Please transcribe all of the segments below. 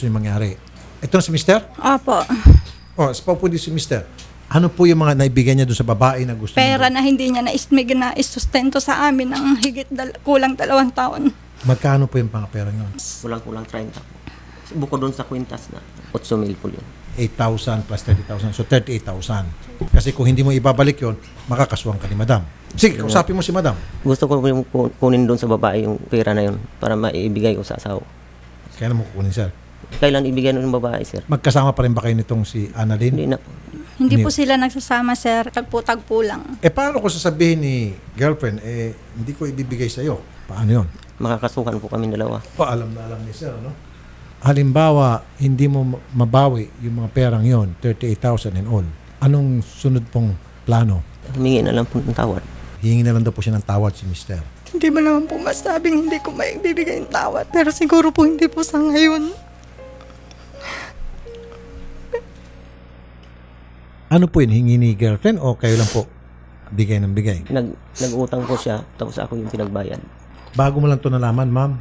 gusto niyo mangyari. Ito na si Mister? Opo. Oh, sa po din si Mister. Ano po yung mga naibigay niya doon sa babae na gusto Pera niyo? na hindi niya na na isustento sa amin ng higit dal- kulang dalawang taon. Magkano po yung mga pera niyo? Kulang-kulang 30 po. Bukod doon sa kwintas na 8 mil po yun. 8,000 plus 30,000. So 38,000. Kasi kung hindi mo ibabalik yon, makakasuhan ka ni Madam. Sige, kausapin mo si Madam. Gusto ko yung ku- kunin doon sa babae yung pera na yun para maibigay ko sa asawa. Kaya mo kukunin, sir. Kailan ibigay ng babae, sir? Magkasama pa rin ba kayo nitong si Annalyn? Hindi na po. Hindi po sila nagsasama, sir. Tagpo-tagpo lang. Eh paano ko sasabihin ni girlfriend, eh hindi ko ibibigay sa iyo? Paano yon? Makakasuhan po kami dalawa. O alam na alam ni sir, no? Halimbawa, hindi mo ma- mabawi yung mga perang yon, 38,000 and all. Anong sunod pong plano? Humingi na lang po ng tawad. Hihingi na lang daw po siya ng tawad si mister. Hindi mo naman po masabing hindi ko maibibigay yung tawad. Pero siguro po hindi po sa ngayon. Ano po yun? Hingi ni girlfriend o kayo lang po bigay ng bigay? Nag, nag-utang po siya, tapos ako yung pinagbayad. Bago mo lang to nalaman, ma'am.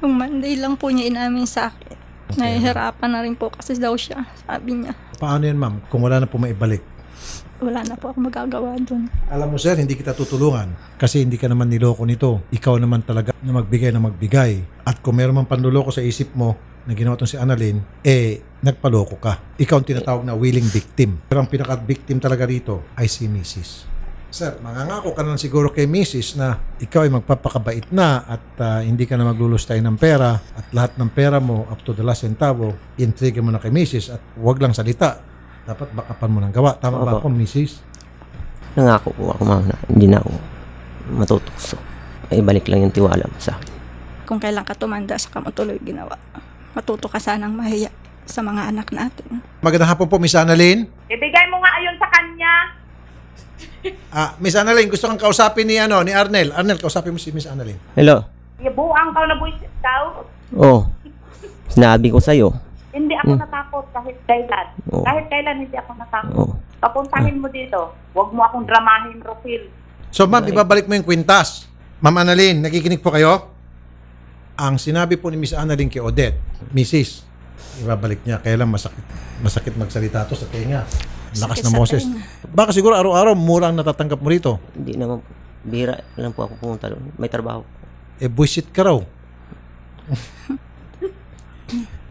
Yung Monday lang po niya inamin sa akin. Nahihirapan na rin po kasi daw siya. Sabi niya, Paano yan, ma'am? Kung wala na po maibalik. wala na po ako magagawa doon. Alam mo, sir, hindi kita tutulungan kasi hindi ka naman niloko nito. Ikaw naman talaga na magbigay na magbigay. At kung meron man panluloko sa isip mo na ginawa si Annalyn, eh, nagpaloko ka. Ikaw ang tinatawag na willing victim. Pero ang pinaka-victim talaga rito ay si Mrs. Sir, mangangako ka na siguro kay Mrs. na ikaw ay magpapakabait na at ah, hindi ka na maglulustay ng pera at lahat ng pera mo up to the last centavo, intrigue mo na kay Mrs. at huwag lang salita. Dapat bakapan mo ng gawa. Tama ba Opo. ako, Mrs.? Nangako po ako, ma'am, na hindi na ako matutukso. Ibalik lang yung tiwala mo sa akin. Kung kailan ka tumanda, saka mo tuloy ginawa. Matuto ka sanang mahiya sa mga anak natin. Magandang hapon po, Miss Annalyn. Ibigay mo nga ayon sa kanya. Ah, Miss Annalyn, gusto kang kausapin ni ano, ni Arnel. Arnel, kausapin mo si Miss Annalyn. Hello? Ibuang ka na buisit daw. Oh, sinabi ko sa'yo. Hindi ako natakot kahit kailan. Oo. Kahit kailan hindi ako natakot. Oh, Papuntahin mo dito. Huwag mo akong dramahin, Rofil. So, ma'am, ibabalik mo yung kwintas. Ma'am Annalyn, nakikinig po kayo? Ang sinabi po ni Miss Annalyn kay Odette, Mrs., ibabalik niya. Kaya lang masakit, masakit magsalita to sa tenga. Lakas na Moses. Baka siguro araw-araw mura ang natatanggap mo rito. hindi naman, bira lang po ako pumunta doon. May trabaho. Eh, buisit ka raw.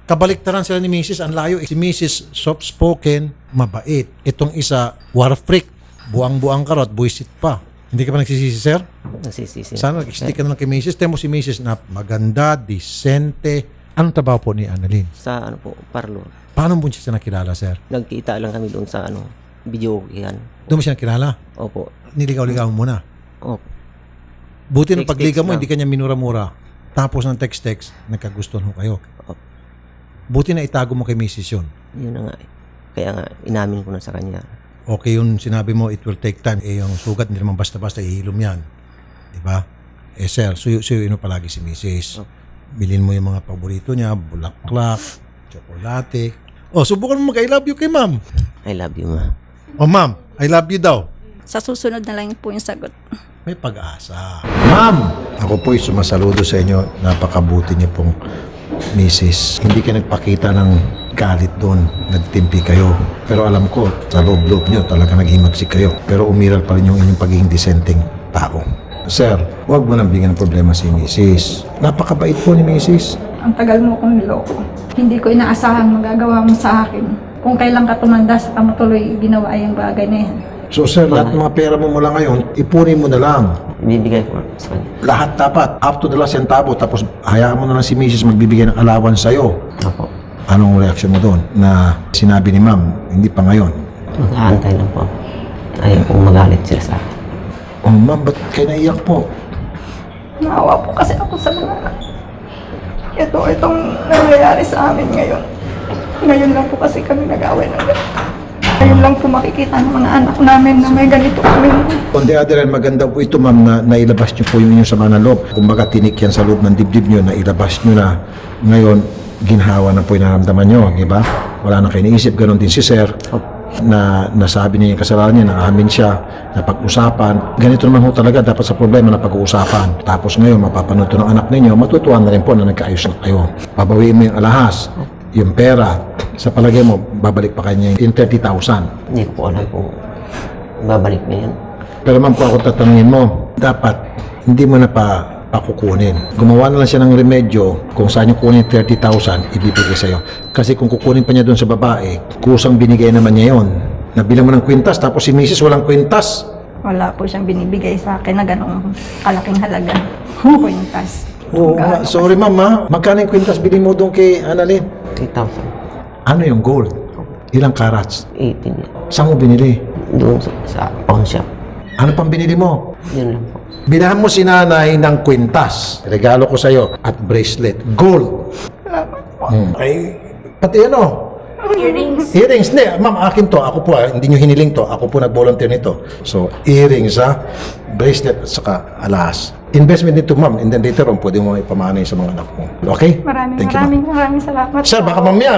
Kabaliktaran sila ni Mrs. Ang layo. Si Mrs. soft-spoken, mabait. Itong isa, war freak. Buang-buang ka raw at buisit pa. Hindi ka pa nagsisisi, sir? Nagsisisi. Sana nag-stick ka na lang kay Mrs. Temo si Mrs. na maganda, disente. Anong trabaho po ni Annalyn? Sa ano po, parlor. Paano mo siya nakilala, sir? Nagkita lang kami doon sa ano, video yan. Doon mo siya nakilala? Opo. Niligaw-ligaw mo muna. Opo. Buti ng pagligaw mo, lang. hindi kanya minura-mura. Tapos ng text-text, nagkagustuhan ho kayo. Opo. Buti na itago mo kay Mrs. yun. Yun na nga. eh. Kaya nga, inamin ko na sa kanya. Okay yun, sinabi mo, it will take time. Eh, yung sugat, hindi naman basta-basta ihilom yan. Di ba? Eh, sir, suyo, suyo ino palagi si Mrs. Oh. Bilhin mo yung mga paborito niya, bulaklak, tsokolate. Oh, subukan mo mag-I love you kay ma'am. I love you, ma. Oh, ma'am, I love you daw. Sa susunod na lang po yung sagot. May pag-asa. Ma'am! Ako po'y sumasaludo sa inyo. Napakabuti niyo pong misis. Hindi ka nagpakita ng galit doon. Nagtimpi kayo. Pero alam ko, sa loob-loob niyo talaga naghimagsik kayo. Pero umiral pa rin yung inyong pagiging disenteng tao. Sir, huwag mo nang bigyan ng problema si misis. Napakabait po ni misis. Ang tagal mo kong niloko. Hindi ko inaasahan magagawa mo sa akin. Kung kailan ka tumanda, saka mo tuloy ginawa yung bagay na yan. So sir, lahat ng mga pera mo mula ngayon, ipunin mo na lang. Ibibigay ko sa kanya. Lahat dapat, up to the last centavo. Tapos hayaan mo na lang si misis magbibigay ng allowance sa'yo. Opo. Anong reaksyon mo doon na sinabi ni ma'am, hindi pa ngayon? Mag-aantay lang po. Ayaw kong magalit sila sa akin. Oh ma'am, ba't kayo naiyak po? Naawa po kasi ako sa mga ito, itong nangyayari sa amin ngayon. Ngayon lang po kasi kami nag-away ng ganito. Ngayon lang po makikita ng mga anak namin na may ganito kami. On the other hand, maganda po ito ma'am na nailabas niyo po yung inyong sama ng loob. Kumbaga tinik yan sa loob ng dibdib niyo, nailabas niyo na. Ngayon, ginhawa na po yung nararamdaman niyo, di ba? Wala na kayo naisip, ganon din si sir. Opo. Na nasabi niya yung kasalanan niya, naamin siya, napag-usapan. Ganito naman ho talaga dapat sa problema na pag-uusapan. Tapos ngayon, mapapanood ng anak ninyo, matutuwa na rin po na nagkaayos na kayo. Babawiin mo yung alahas, yung pera, sa palagay mo, babalik pa kanya yung 30,000. Hindi ko po alam kung babalik na yan. Pero ma'am, kung ako tatanungin mo, dapat hindi mo na pa pakukunin. Gumawa na lang siya ng remedyo kung saan yung kunin 30,000, ibibigay sa'yo. Kasi kung kukunin pa niya doon sa babae, kusang binigay naman niya yon. Nabilang mo ng kwintas, tapos si Mrs. walang kwintas. Wala po siyang binibigay sa akin na ganong kalaking halaga. Kwintas. Oo, nga. sorry ma'am ha. Magkano yung kwintas bili mo doon kay Annalyn? 3,000. Ano yung gold? Ilang carats? 18 yan. Saan mo binili? Doon sa, sa pawn shop. Ano pang binili mo? Yun lang po. Bilahan mo si nanay ng kwintas. Regalo ko sa'yo. At bracelet. Gold. Hmm. Ay, pati ano? Earrings. Earrings. Hindi, ma'am, akin to. Ako po, ah, hindi nyo hiniling to. Ako po nag-volunteer nito. So, earrings, ha? Bracelet at saka alas. Investment nito, ma'am. And then later on, pwede mo ipamanay sa mga anak mo. Okay? Maraming, Thank you, ma'am. maraming, maraming salamat Sir, baka mamaya,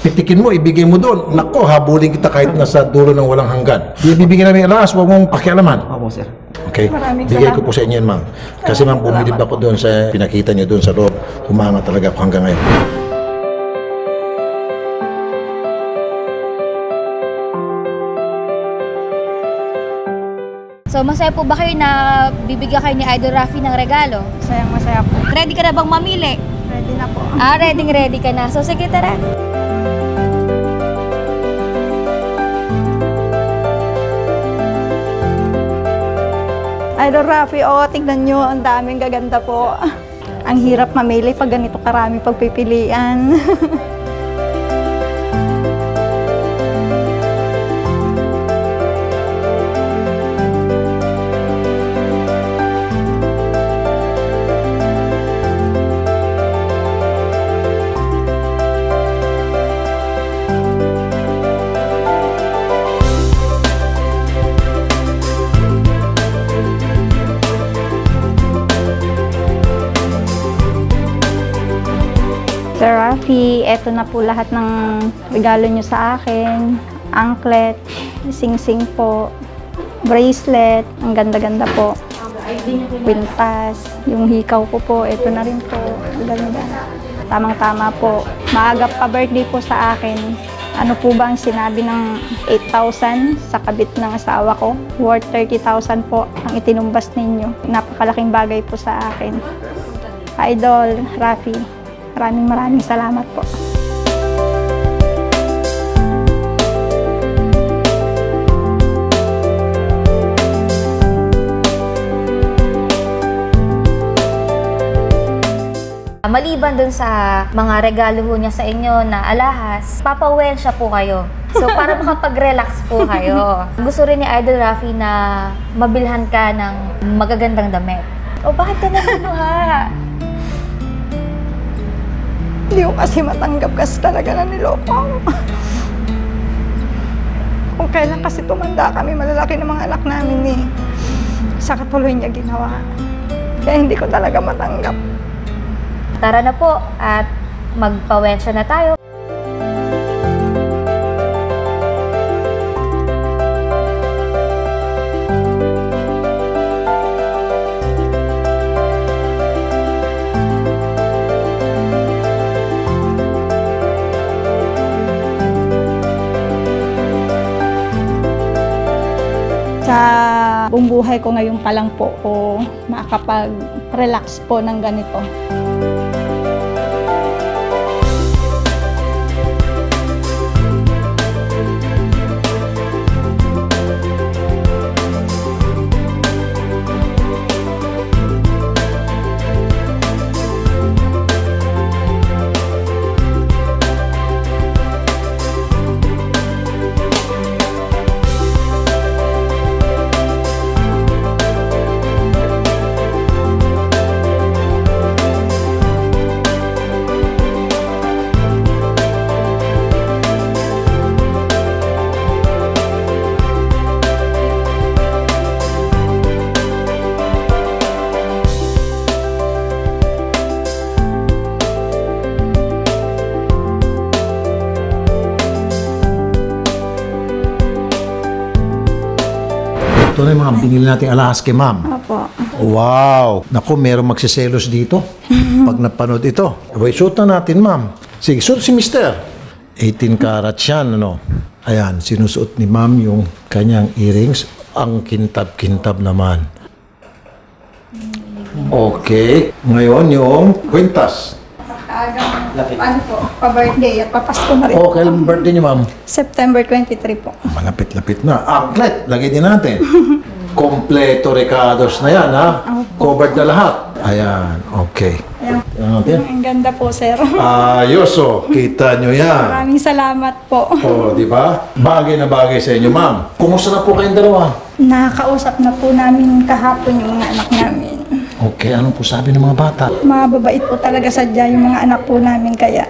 pitikin mo, ibigay mo doon. Nako, habulin kita kahit nasa dulo ng walang hanggan. Ibibigay namin yung alas, huwag mong pakialaman. Opo, sir. Okay? Maraming Bigay ko po sa inyo yan, ma'am. Kasi ma'am, bumilib ako doon sa pinakita niyo doon sa loob. Humanga talaga ako hanggang ngayon. So, masaya po ba kayo na bibigyan kayo ni Idol Rafi ng regalo? Masayang masaya po. Ready ka na bang mamili? Ready na po. Ah, ready ready ka na. So, sige, tara. Idol Rafi, oh, tignan nyo, ang daming gaganda po. Ang hirap mamili pag ganito karami pagpipilian. Rafi, eto na po lahat ng regalo nyo sa akin. Anklet, sing-sing po, bracelet, ang ganda-ganda po. Quintas, yung hikaw ko po, eto na rin po. Ang ganda. Tamang-tama po. Maaga pa birthday po sa akin. Ano po ba ang sinabi ng 8,000 sa kabit ng asawa ko? Worth 30,000 po ang itinumbas ninyo. Napakalaking bagay po sa akin. Idol, Rafi, maraming maraming salamat po. Maliban dun sa mga regalo ho niya sa inyo na alahas, papauwihan siya po kayo. So, para makapag-relax po kayo. Gusto rin ni Idol Rafi na mabilhan ka ng magagandang damit. O, bakit ka naluha? Hindi ko kasi matanggap kasi talaga na niloko ako. Kung kailan kasi tumanda kami, malalaki ng mga anak namin eh. Sa katuloy niya ginawa. Kaya hindi ko talaga matanggap. Tara na po at magpawensya na tayo. Buhay ko ngayon pa lang po ko makakapag-relax po ng ganito. Na yung mga binili nating alahas kay ma'am. Opo. Wow! Naku, merong magsiselos dito. Pag napanood ito. Wait, shoot na natin, ma'am. Sige, shoot si mister. 18 carats yan, ano. Ayan, sinusuot ni ma'am yung kanyang earrings. Ang kintab-kintab naman. Okay. Ngayon, yung kwintas. Agang, ano po, pa-birthday at papasko na rin. Oh, kailan birthday niyo, ma'am? September 23 po. Malapit-lapit na. Anklet, lagay din natin. Kompleto recados na yan, ha? Covered na lahat. Ayan, okay. Ayan. Natin. Ang ganda po, sir. Ayos, oh. Kita nyo yan. Maraming salamat po. Oh, di ba? Bagay na bagay sa inyo, ma'am. Kumusta na po kayong dalawa? Nakakausap na po namin kahapon yung mga anak namin. Okay, ano po sabi ng mga bata? Mababait po talaga sadya yung mga anak po namin kaya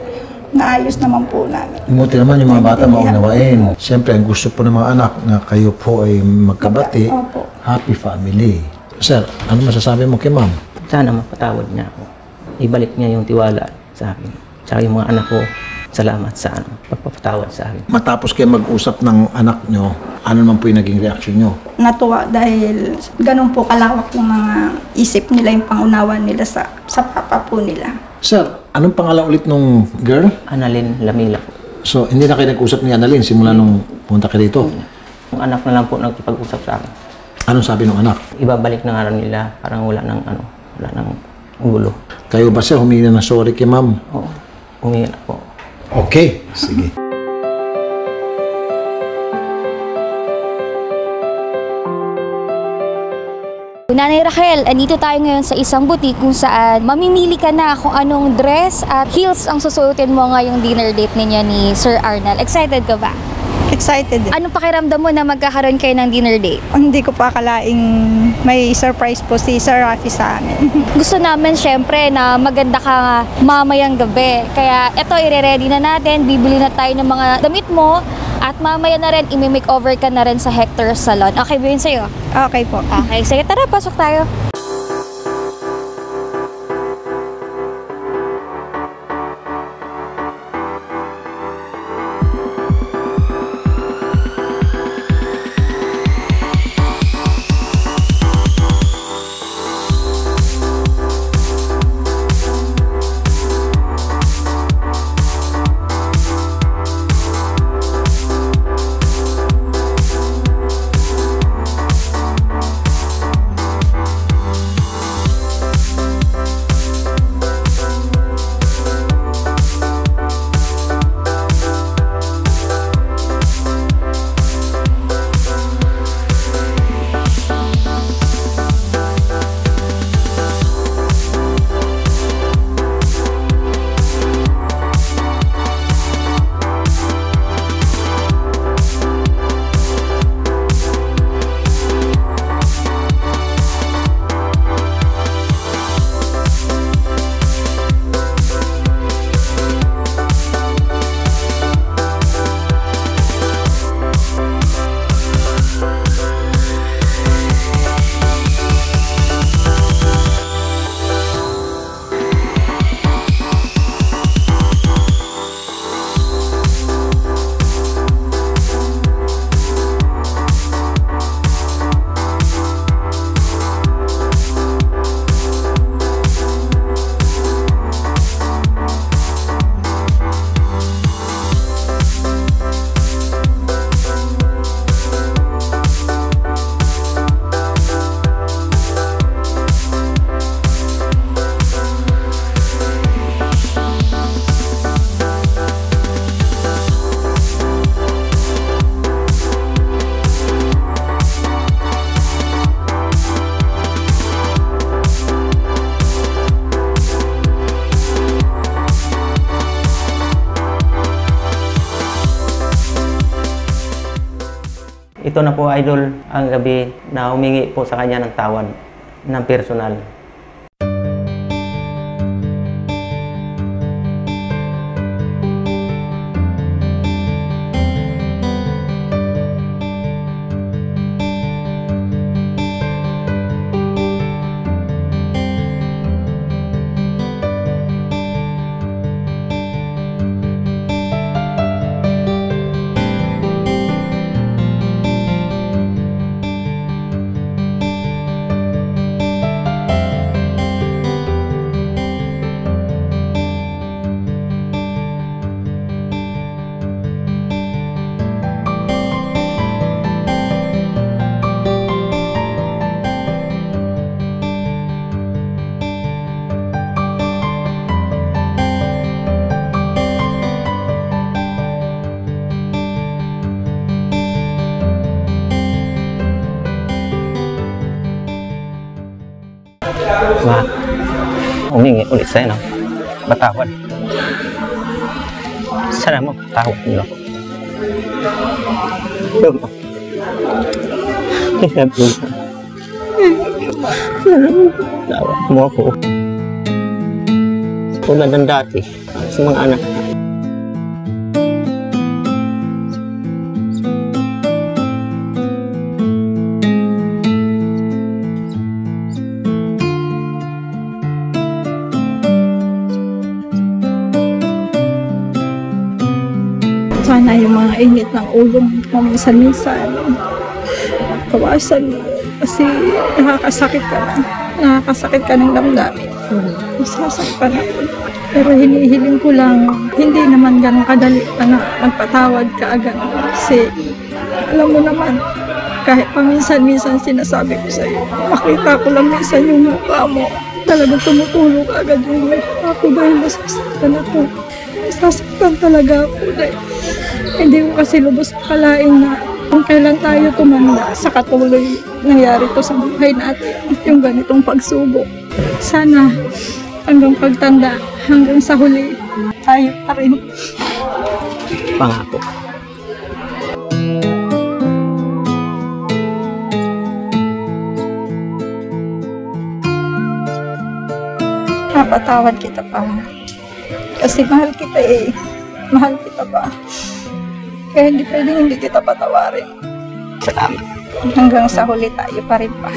naayos naman po namin. Umuti naman yung mga bata maunawain. Siyempre, ang gusto po ng mga anak na kayo po ay magkabati, Opo. happy family. Sir, ano masasabi mo kay ma'am? Sana mapatawad niya ako. Ibalik niya yung tiwala sa akin. Tsaka yung mga anak ko, salamat sa ano, pagpapatawad sa akin. Matapos kayo mag-usap ng anak nyo, ano naman po yung naging reaction nyo? Natuwa dahil ganun po kalawak yung mga isip nila, yung pangunawa nila sa, sa papa po nila. Sir, anong pangalan ulit nung girl? Annalyn Lamila po. So, hindi na kayo nag-usap ni Annalyn simula nung punta kayo dito. Yung anak na lang po nagkipag-usap sa akin. Anong sabi ng anak? Ibabalik na nga nila, parang wala nang ano, wala nang gulo. Kayo ba sir, humingi na ng sorry kay ma'am? Oo, umiyak na po. Okay, sige. Nanay Raquel, andito tayo ngayon sa isang butik kung saan mamimili ka na kung anong dress at heels ang susuotin mo ngayong dinner date ninyo ni Sir Arnel. Excited ka ba? Excited. Anong pakiramdam mo na magkakaroon kayo ng dinner date? Hindi ko pa akalaing may surprise po si Sir Rafi sa amin. Gusto namin syempre na maganda ka mamayang gabi. Kaya eto, ire-ready na natin. Bibili na tayo ng mga damit mo. At mamaya na rin, imi-makeover ka na rin sa Hector Salon. Okay ba yun sa'yo? okay po. Okay, sige tara, pasok tayo. Ito na po, idol, ang gabi na humingi po sa kanya ng tawad ng personal. Ulit sa'yo, no? Patawad. Sana mo, patawad niyo ako. Po. Patawad mo ako. Tulad ng dati sa mga anak. Init ng ulo mo minsan-minsan. Kawasan. Kasi nakakasakit ka na. Nakakasakit ka ng damdamin. Masasaktan ako. Pero hinihiling ko lang, hindi naman ganun kadali ka na magpatawad ka agad. Kasi alam mo naman, kahit paminsan-minsan sinasabi ko sa'yo, makita ko lang minsan yung mukha mo. Talagang tumutulog agad yung mukha ko dahil masasaktan ako. Masasaktan talaga ako dahil hindi ko kasi lubos akalain na kung kailan tayo tumanda sa katuloy nangyari to sa buhay natin, yung ganitong pagsubok. Sana hanggang pagtanda, hanggang sa huli, tayo pa rin. Pangako. Napatawad kita pa. Kasi mahal kita eh. Mahal kita pa. Kaya hindi pwedeng hindi kita patawarin. Salamat. Hanggang sa huli tayo pa rin pa.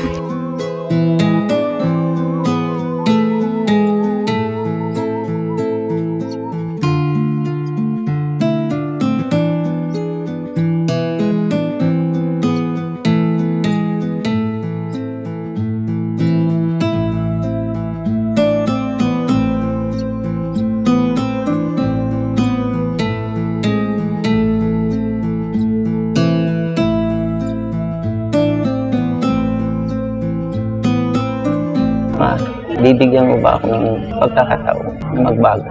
Bibigyan mo ba ako ng pagkakataon na magbago?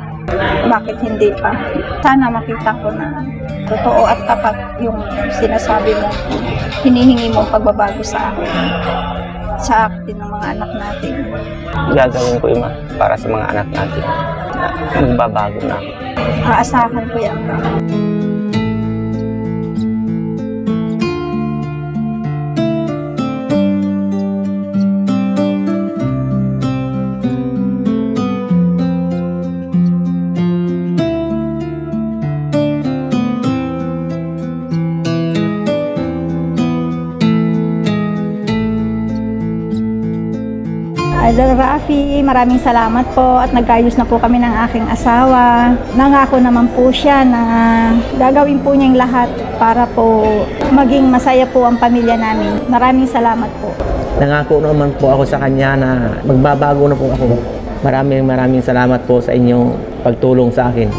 Bakit hindi pa? Sana makita ko na totoo at tapat yung sinasabi mo, hinihingi mo pagbabago sa akin. Sa akin ng mga anak natin. Gagawin ko yun, ma, para sa mga anak natin na magbabago na. Aasahan ko yan. Idol Rafi, maraming salamat po at nagkayos na po kami ng aking asawa. Nangako naman po siya na gagawin po niyang lahat para po maging masaya po ang pamilya namin. Maraming salamat po. Nangako naman po ako sa kanya na magbabago na po ako. Maraming maraming salamat po sa inyong pagtulong sa akin.